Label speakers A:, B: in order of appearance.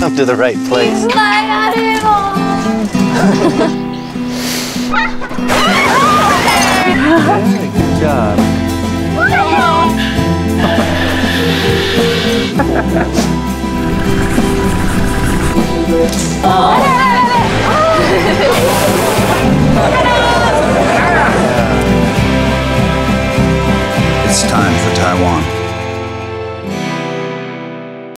A: come to the right place. good job.
B: It's time for Taiwan.